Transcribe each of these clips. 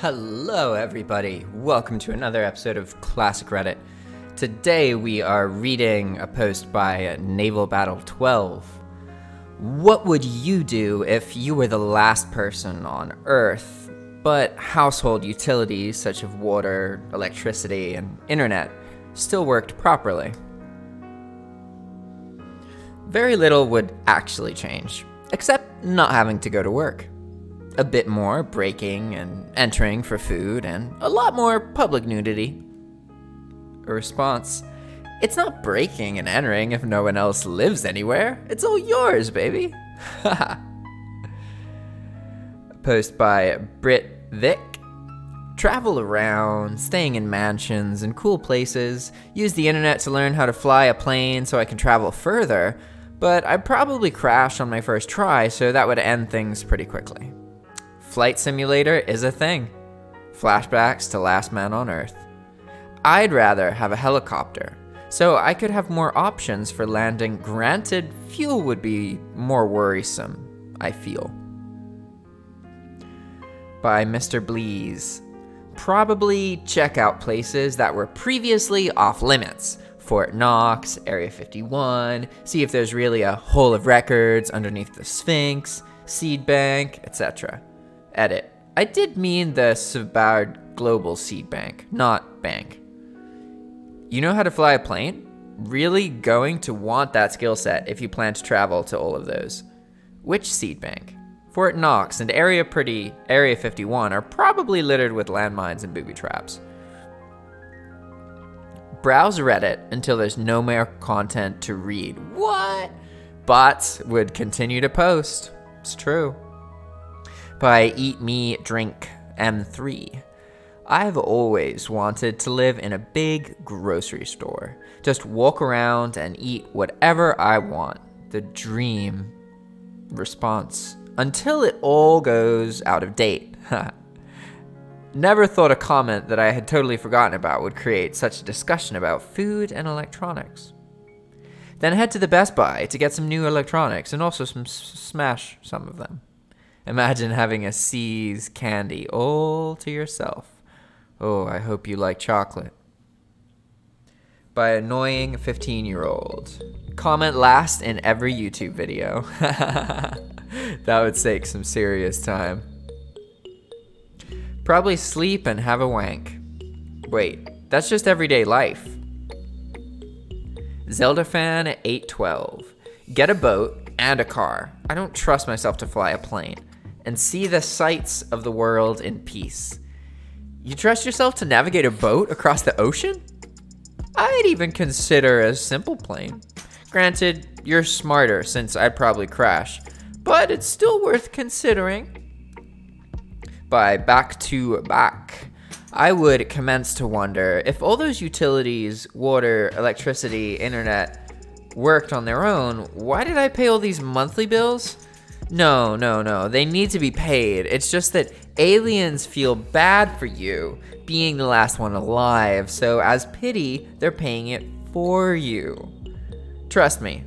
Hello, everybody. Welcome to another episode of Classic Reddit. Today we are reading a post by Naval Battle 12. What would you do if you were the last person on Earth, but household utilities such as water, electricity, and internet still worked properly? Very little would actually change, except not having to go to work a bit more breaking and entering for food, and a lot more public nudity. A response It's not breaking and entering if no one else lives anywhere. It's all yours, baby. post by Brit Vic. Travel around, staying in mansions and cool places, use the internet to learn how to fly a plane so I can travel further, but I'd probably crash on my first try, so that would end things pretty quickly. Flight Simulator is a thing. Flashbacks to Last Man on Earth. I'd rather have a helicopter, so I could have more options for landing. Granted, fuel would be more worrisome, I feel. By Mr. Bleeze. Probably check out places that were previously off limits. Fort Knox, Area 51, see if there's really a Hall of Records underneath the Sphinx, seed bank, etc. Edit. I did mean the Svalbard Global Seed Bank, not bank. You know how to fly a plane? Really going to want that skill set if you plan to travel to all of those. Which seed bank? Fort Knox and Area Pretty Area 51 are probably littered with landmines and booby traps. Browse Reddit until there's no more content to read. What? Bots would continue to post. It's true by Eat Me Drink M3. I've always wanted to live in a big grocery store. Just walk around and eat whatever I want. The dream response. Until it all goes out of date. Never thought a comment that I had totally forgotten about would create such a discussion about food and electronics. Then head to the Best Buy to get some new electronics and also some smash some of them. Imagine having a See's candy all to yourself. Oh, I hope you like chocolate. By annoying 15 year old. Comment last in every YouTube video. that would take some serious time. Probably sleep and have a wank. Wait, that's just everyday life. Zelda fan 812. Get a boat and a car. I don't trust myself to fly a plane and see the sights of the world in peace. You trust yourself to navigate a boat across the ocean? I'd even consider a simple plane. Granted, you're smarter since I'd probably crash, but it's still worth considering. By back to back, I would commence to wonder if all those utilities, water, electricity, internet, worked on their own, why did I pay all these monthly bills? No, no, no. They need to be paid. It's just that aliens feel bad for you being the last one alive, so as pity, they're paying it for you. Trust me,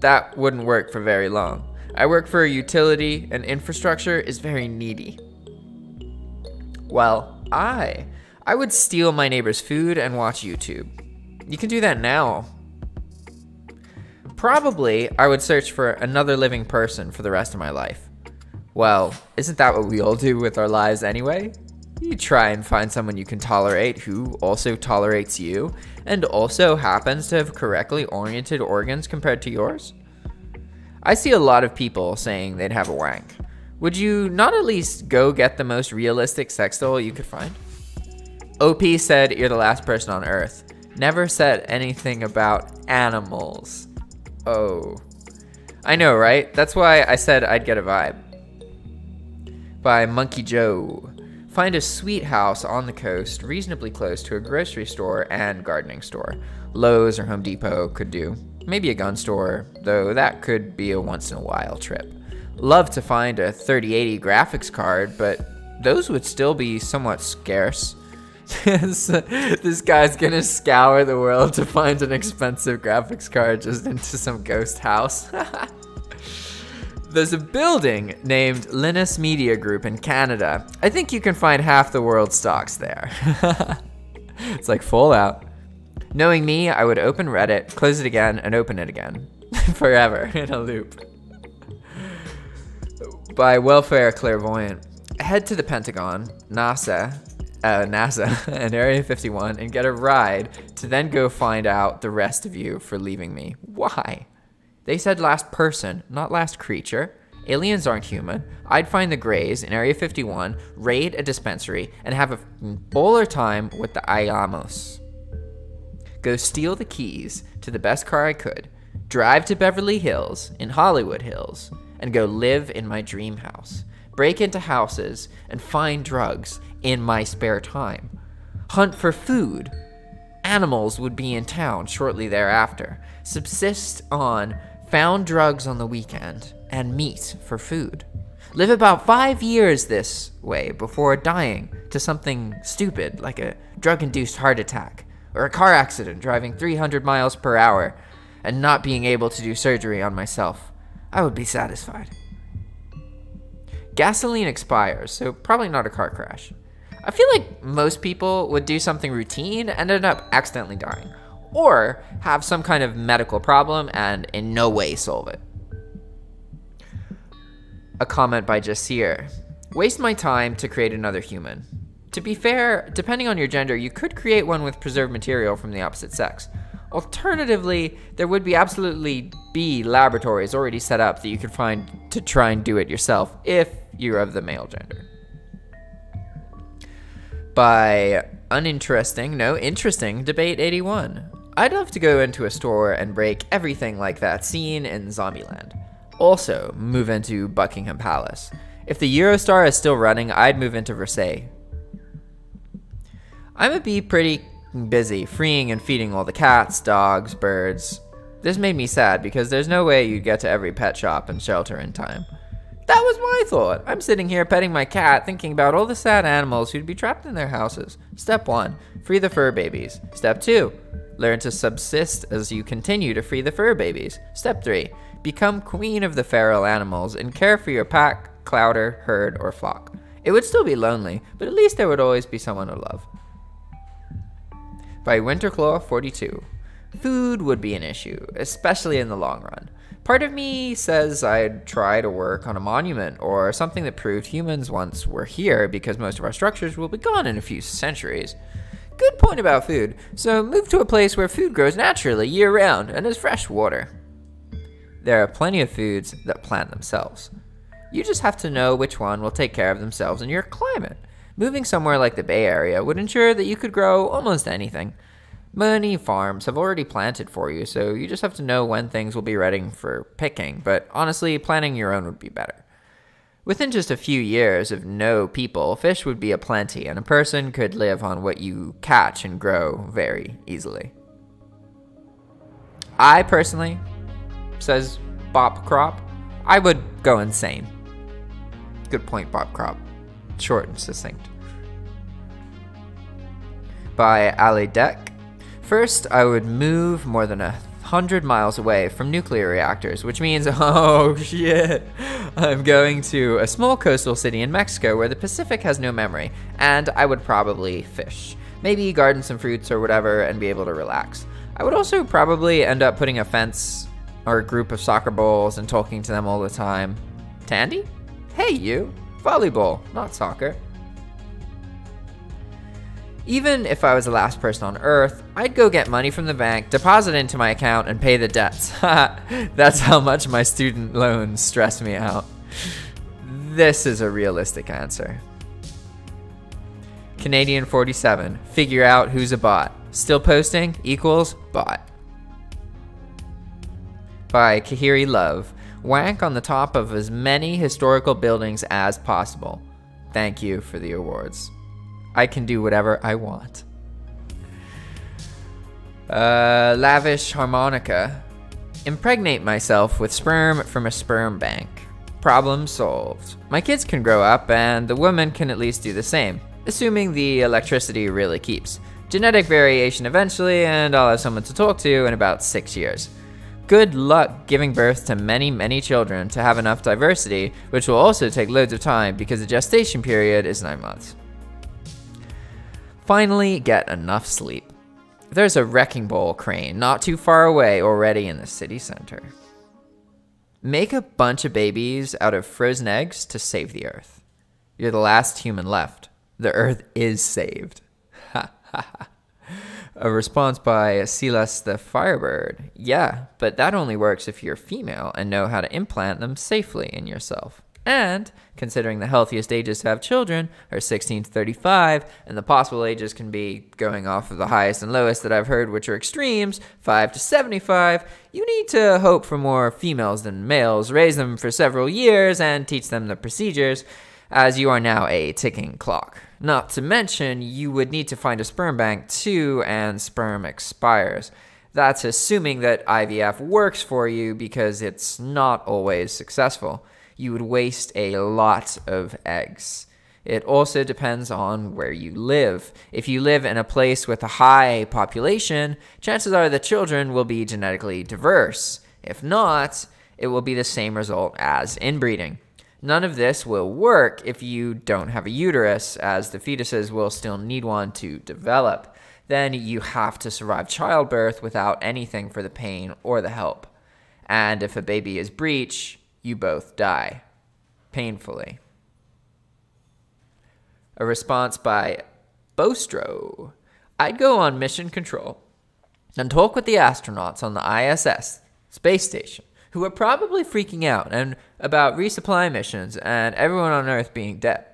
that wouldn't work for very long. I work for a utility, and infrastructure is very needy. Well, I. I would steal my neighbor's food and watch YouTube. You can do that now. Probably, I would search for another living person for the rest of my life. Well, isn't that what we all do with our lives anyway? You try and find someone you can tolerate who also tolerates you and also happens to have correctly oriented organs compared to yours. I see a lot of people saying they'd have a wank. Would you not at least go get the most realistic sex doll you could find? OP said you're the last person on earth. Never said anything about animals. Oh. I know, right? That's why I said I'd get a vibe. By Monkey Joe. Find a sweet house on the coast, reasonably close to a grocery store and gardening store. Lowe's or Home Depot could do. Maybe a gun store, though that could be a once in a while trip. Love to find a 3080 graphics card, but those would still be somewhat scarce. this, this guy's gonna scour the world to find an expensive graphics card just into some ghost house. There's a building named Linus Media Group in Canada. I think you can find half the world's stocks there. it's like Fallout. Knowing me, I would open Reddit, close it again, and open it again. Forever in a loop. By Welfare Clairvoyant. Head to the Pentagon, NASA, uh, NASA, and Area 51 and get a ride to then go find out the rest of you for leaving me. Why? They said last person, not last creature. Aliens aren't human. I'd find the Greys in Area 51, raid a dispensary, and have a bowler time with the Ayamos. Go steal the keys to the best car I could, drive to Beverly Hills in Hollywood Hills, and go live in my dream house. Break into houses and find drugs in my spare time. Hunt for food. Animals would be in town shortly thereafter. Subsist on found drugs on the weekend and meat for food. Live about five years this way before dying to something stupid like a drug induced heart attack or a car accident driving 300 miles per hour and not being able to do surgery on myself. I would be satisfied. Gasoline expires, so probably not a car crash. I feel like most people would do something routine and end up accidentally dying, or have some kind of medical problem and in no way solve it. A comment by Jasir Waste my time to create another human. To be fair, depending on your gender, you could create one with preserved material from the opposite sex. Alternatively, there would be absolutely be laboratories already set up that you could find to try and do it yourself if you're of the male gender. By uninteresting, no, interesting, debate 81. I'd love to go into a store and break everything like that scene in Zombieland. Also, move into Buckingham Palace. If the Eurostar is still running, I'd move into Versailles. I'm gonna be pretty busy freeing and feeding all the cats, dogs, birds. This made me sad because there's no way you'd get to every pet shop and shelter in time. That was my thought. I'm sitting here petting my cat, thinking about all the sad animals who'd be trapped in their houses. Step 1 Free the fur babies. Step 2 Learn to subsist as you continue to free the fur babies. Step 3 Become queen of the feral animals and care for your pack, clouder, herd, or flock. It would still be lonely, but at least there would always be someone to love. By Winterclaw 42 Food would be an issue, especially in the long run. Part of me says I'd try to work on a monument or something that proved humans once were here because most of our structures will be gone in a few centuries. Good point about food. So move to a place where food grows naturally year round and has fresh water. There are plenty of foods that plant themselves. You just have to know which one will take care of themselves in your climate. Moving somewhere like the Bay Area would ensure that you could grow almost anything. Many farms have already planted for you, so you just have to know when things will be ready for picking, but honestly, planting your own would be better. Within just a few years of no people, fish would be aplenty, and a person could live on what you catch and grow very easily. I personally, says Bop Crop, I would go insane. Good point, Bob Crop. Short and succinct. By Ali Deck. First, I would move more than a hundred miles away from nuclear reactors, which means, oh shit, I'm going to a small coastal city in Mexico where the Pacific has no memory, and I would probably fish. Maybe garden some fruits or whatever and be able to relax. I would also probably end up putting a fence or a group of soccer balls and talking to them all the time. Tandy? Hey, you! Volleyball, not soccer. Even if I was the last person on Earth, I'd go get money from the bank, deposit into my account, and pay the debts. That's how much my student loans stress me out. This is a realistic answer. Canadian 47. Figure out who's a bot. Still posting equals bot. By Kahiri Love. Wank on the top of as many historical buildings as possible. Thank you for the awards. I can do whatever I want. Uh, lavish harmonica. Impregnate myself with sperm from a sperm bank. Problem solved. My kids can grow up, and the woman can at least do the same, assuming the electricity really keeps. Genetic variation eventually, and I'll have someone to talk to in about six years. Good luck giving birth to many, many children to have enough diversity, which will also take loads of time because the gestation period is 9 months. Finally, get enough sleep. There's a wrecking ball crane not too far away already in the city center. Make a bunch of babies out of frozen eggs to save the Earth. You're the last human left. The Earth is saved. Ha ha ha. A response by Silas the Firebird. Yeah, but that only works if you're female and know how to implant them safely in yourself. And, considering the healthiest ages to have children are 16 to 35, and the possible ages can be going off of the highest and lowest that I've heard, which are extremes, 5 to 75, you need to hope for more females than males, raise them for several years, and teach them the procedures, as you are now a ticking clock. Not to mention, you would need to find a sperm bank too, and sperm expires. That's assuming that IVF works for you because it's not always successful you would waste a lot of eggs. It also depends on where you live. If you live in a place with a high population, chances are the children will be genetically diverse. If not, it will be the same result as inbreeding. None of this will work if you don't have a uterus, as the fetuses will still need one to develop. Then you have to survive childbirth without anything for the pain or the help. And if a baby is breech, you both die. Painfully. A response by Bostro. I'd go on mission control and talk with the astronauts on the ISS space station, who are probably freaking out and about resupply missions and everyone on Earth being dead.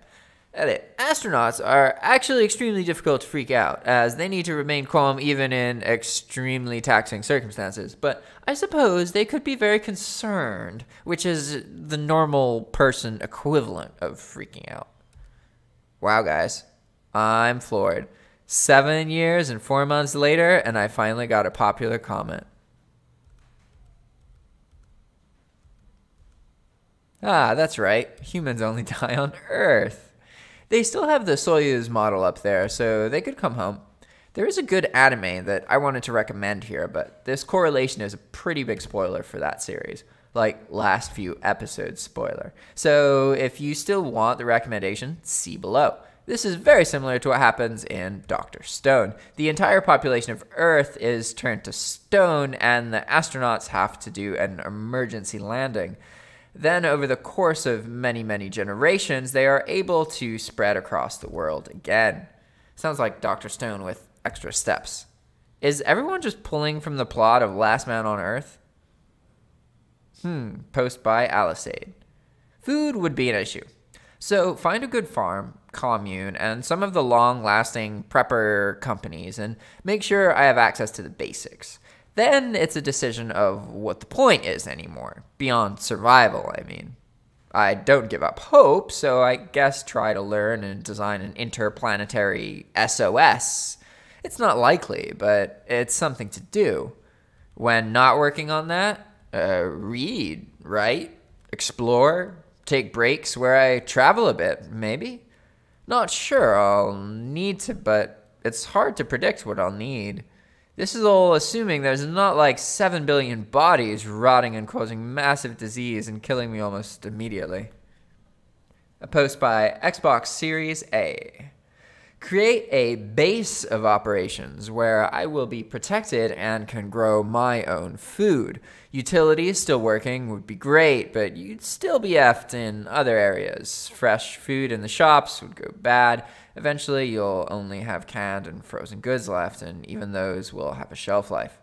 Edit. Astronauts are actually extremely difficult to freak out, as they need to remain calm even in extremely taxing circumstances. But I suppose they could be very concerned, which is the normal person equivalent of freaking out. Wow, guys. I'm floored. Seven years and four months later, and I finally got a popular comment. Ah, that's right. Humans only die on Earth. They still have the Soyuz model up there, so they could come home. There is a good anime that I wanted to recommend here, but this correlation is a pretty big spoiler for that series. Like last few episodes spoiler. So if you still want the recommendation, see below. This is very similar to what happens in Dr. Stone. The entire population of Earth is turned to stone, and the astronauts have to do an emergency landing. Then, over the course of many, many generations, they are able to spread across the world again. Sounds like Dr. Stone with extra steps. Is everyone just pulling from the plot of Last Man on Earth? Hmm, post by Alisade. Food would be an issue. So find a good farm, commune, and some of the long lasting prepper companies and make sure I have access to the basics then it's a decision of what the point is anymore, beyond survival, I mean. I don't give up hope, so I guess try to learn and design an interplanetary SOS. It's not likely, but it's something to do. When not working on that, uh, read, write, explore, take breaks where I travel a bit, maybe. Not sure I'll need to, but it's hard to predict what I'll need. This is all assuming there's not like 7 billion bodies rotting and causing massive disease and killing me almost immediately. A post by Xbox Series A. Create a base of operations where I will be protected and can grow my own food. Utilities still working would be great, but you'd still be effed in other areas. Fresh food in the shops would go bad. Eventually, you'll only have canned and frozen goods left, and even those will have a shelf life.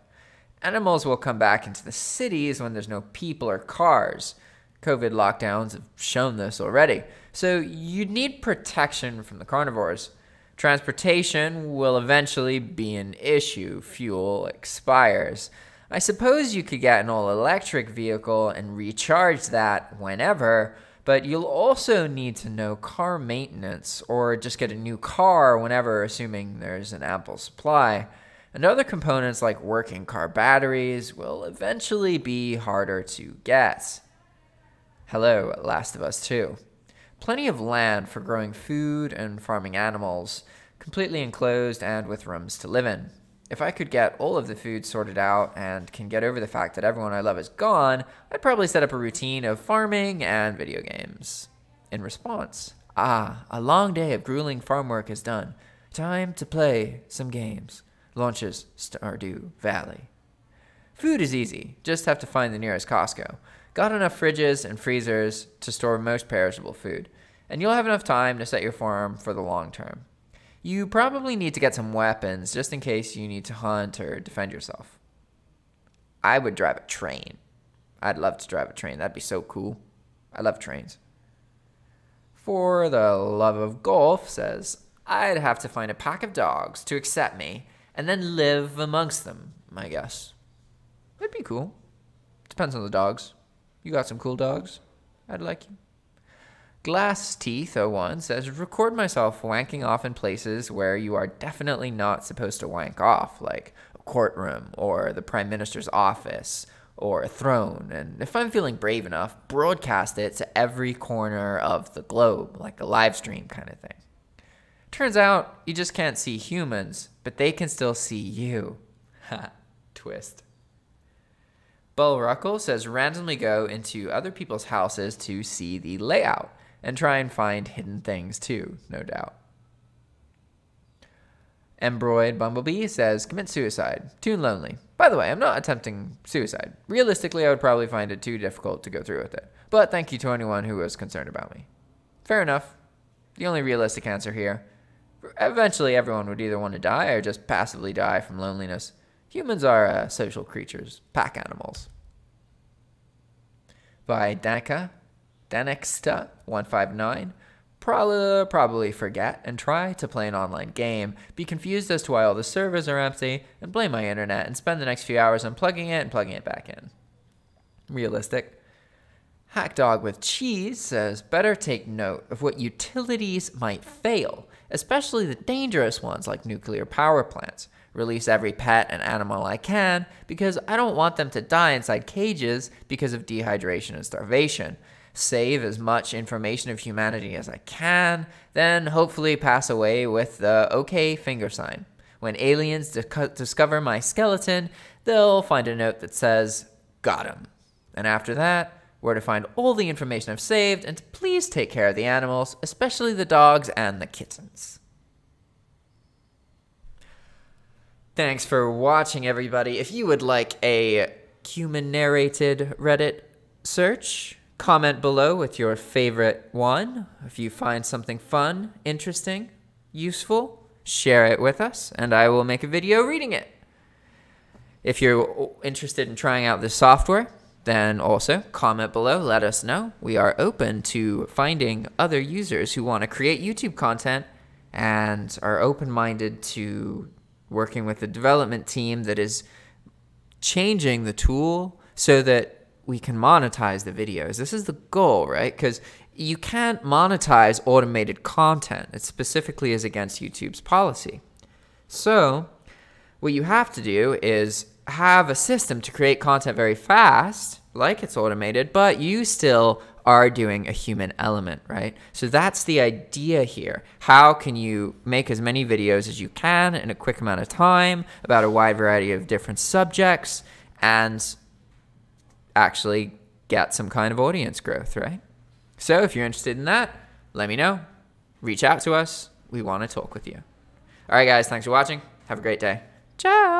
Animals will come back into the cities when there's no people or cars. COVID lockdowns have shown this already. So you'd need protection from the carnivores. Transportation will eventually be an issue. Fuel expires. I suppose you could get an all electric vehicle and recharge that whenever, but you'll also need to know car maintenance or just get a new car whenever, assuming there's an ample supply. And other components like working car batteries will eventually be harder to get. Hello, Last of Us 2 plenty of land for growing food and farming animals, completely enclosed and with rooms to live in. If I could get all of the food sorted out and can get over the fact that everyone I love is gone, I'd probably set up a routine of farming and video games. In response, ah, a long day of grueling farm work is done. Time to play some games. Launches Stardew Valley. Food is easy, just have to find the nearest Costco. Got enough fridges and freezers to store most perishable food, and you'll have enough time to set your farm for the long term. You probably need to get some weapons just in case you need to hunt or defend yourself. I would drive a train. I'd love to drive a train. That'd be so cool. I love trains. For the love of golf says, I'd have to find a pack of dogs to accept me and then live amongst them, I guess. That'd be cool. Depends on the dogs. You got some cool dogs? I'd like you. Glass Teeth 01 says, record myself wanking off in places where you are definitely not supposed to wank off, like a courtroom or the Prime Minister's office or a throne. And if I'm feeling brave enough, broadcast it to every corner of the globe, like a live stream kind of thing. Turns out you just can't see humans, but they can still see you. Ha, twist. Bull Ruckle says randomly go into other people's houses to see the layout and try and find hidden things too, no doubt. Embroid Bumblebee says, commit suicide. Too lonely. By the way, I'm not attempting suicide. Realistically, I would probably find it too difficult to go through with it. But thank you to anyone who was concerned about me. Fair enough. The only realistic answer here. Eventually, everyone would either want to die or just passively die from loneliness. Humans are uh, social creatures, pack animals. By Danica Danexta159. Probably, probably forget and try to play an online game, be confused as to why all the servers are empty, and blame my internet and spend the next few hours unplugging it and plugging it back in. Realistic. Hackdog with cheese says better take note of what utilities might fail, especially the dangerous ones like nuclear power plants. Release every pet and animal I can because I don't want them to die inside cages because of dehydration and starvation save as much information of humanity as I can, then hopefully pass away with the OK finger sign. When aliens discover my skeleton, they'll find a note that says, Got him. And after that, where to find all the information I've saved, and please take care of the animals, especially the dogs and the kittens. Thanks for watching, everybody. If you would like a human narrated Reddit search, Comment below with your favorite one. If you find something fun, interesting, useful, share it with us, and I will make a video reading it. If you're interested in trying out this software, then also comment below, let us know. We are open to finding other users who want to create YouTube content and are open minded to working with a development team that is changing the tool so that we can monetize the videos. This is the goal, right? Because you can't monetize automated content. It specifically is against YouTube's policy. So, what you have to do is have a system to create content very fast, like it's automated, but you still are doing a human element, right? So that's the idea here. How can you make as many videos as you can in a quick amount of time about a wide variety of different subjects and actually get some kind of audience growth, right? So if you're interested in that, let me know. Reach out to us. We want to talk with you. All right, guys, thanks for watching. Have a great day. Ciao.